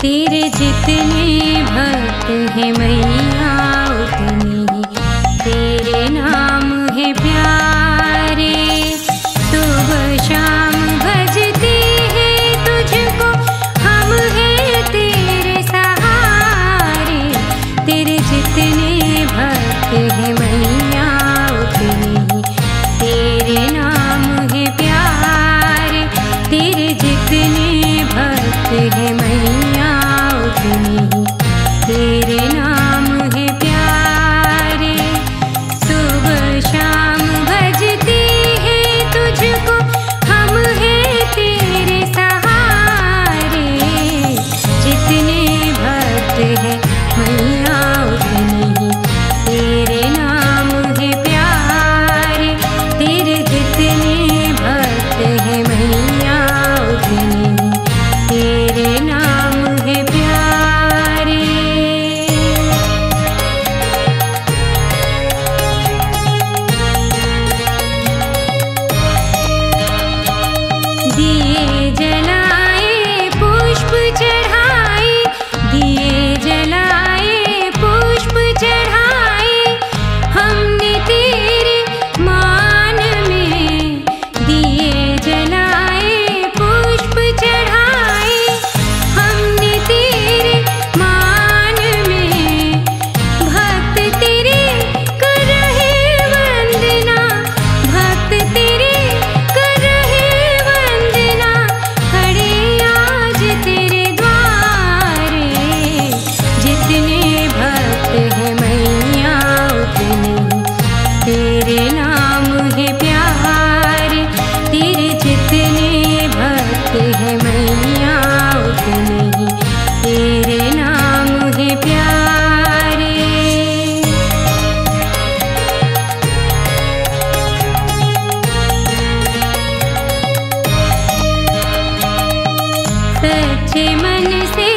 तेरे जितने भक्त हैं मैया, उतने तेरे नाम है प्यारे, सुबह शाम भजते हैं तुझको। हम हैं तेरे सहारे, तेरे जितने भक्त हैं मैया, उतने तेरे नाम है प्यारे, तेरे जितने भक्त हैं से मन से